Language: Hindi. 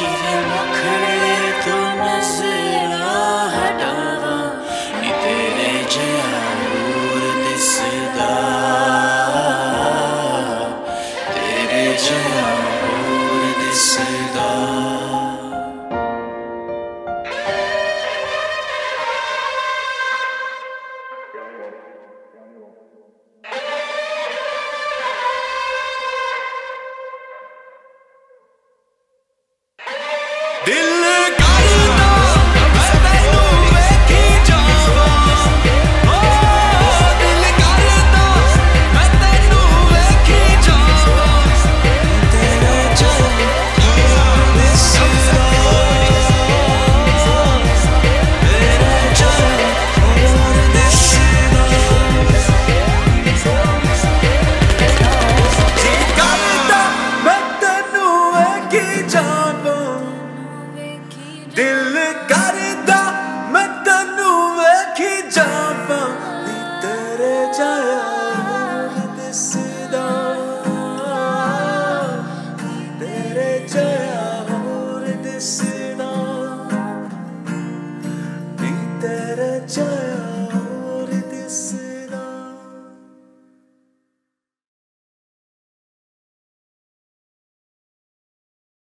जीवन खड़े तो नजरा जया दूर दिसदा तेरे जया दूर दिसदा Dil